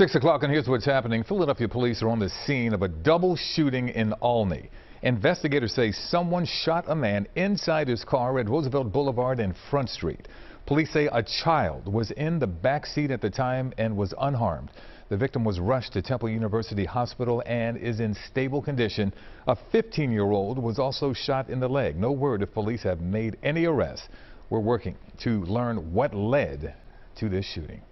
Six o'clock and here's what's happening. Philadelphia police are on the scene of a double shooting in Olney. Investigators say someone shot a man inside his car at Roosevelt Boulevard and Front Street. Police say a child was in the back seat at the time and was unharmed. The victim was rushed to Temple University Hospital and is in stable condition. A 15-year-old was also shot in the leg. No word if police have made any arrests. We're working to learn what led to this shooting.